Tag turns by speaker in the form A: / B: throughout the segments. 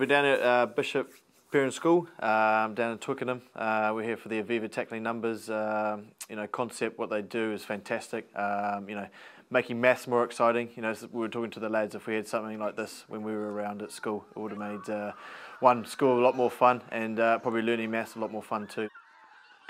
A: We're down at uh, Bishop Perrin School um, down in Twickenham. Uh, we're here for the Aviva tackling numbers. Um, you know, concept, what they do is fantastic. Um, you know, making maths more exciting. You know, we were talking to the lads. If we had something like this when we were around at school, it would have made uh, one school a lot more fun and uh, probably learning maths a lot more fun too.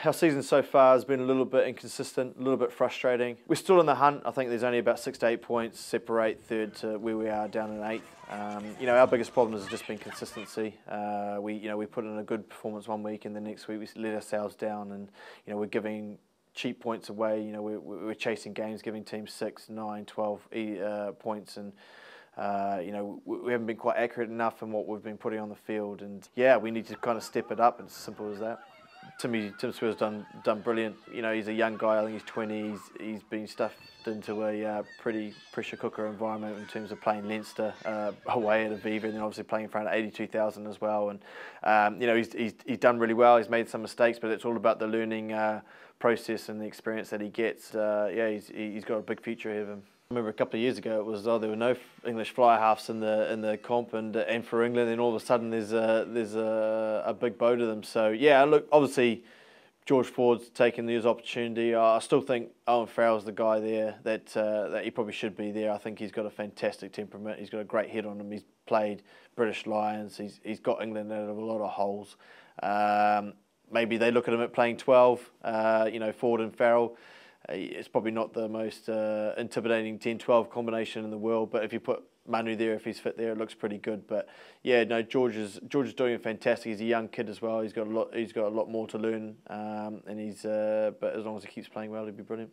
A: Our season so far has been a little bit inconsistent, a little bit frustrating. We're still in the hunt. I think there's only about six to eight points separate third to where we are down in eighth. Um, you know, our biggest problem has just been consistency. Uh, we, you know, we put in a good performance one week and the next week we let ourselves down, and you know, we're giving cheap points away. You know, we're, we're chasing games, giving teams six, nine, 12 uh, points, and uh, you know, we haven't been quite accurate enough in what we've been putting on the field. And yeah, we need to kind of step it up. It's as simple as that. Timmy Tim Swiel's done done brilliant. You know, he's a young guy. I think he's 20. He's he's been stuffed into a uh, pretty pressure cooker environment in terms of playing Leinster uh, away at Aviva, and then obviously playing in front of 82,000 as well. And um, you know, he's, he's he's done really well. He's made some mistakes, but it's all about the learning uh, process and the experience that he gets. Uh, yeah, he's he's got a big future ahead of him. I remember a couple of years ago it was oh there were no English fly halves in the in the comp and and for England and all of a sudden there's a there's a, a big bow to them. So yeah look obviously George Ford's taken this opportunity. I still think Owen Farrell's the guy there that uh, that he probably should be there. I think he's got a fantastic temperament. He's got a great head on him. He's played British Lions. He's he's got England out of a lot of holes. Um, maybe they look at him at playing 12 uh, you know Ford and Farrell. uh, it's probably not the most uh, intimidating 10-12 combination in the world, but if you put Manu there, if he's fit there, it looks pretty good. But yeah, no, George is George is doing fantastic. He's a young kid as well. He's got a lot. He's got a lot more to learn, um, and he's. Uh, but as long as he keeps playing well, he'll be brilliant.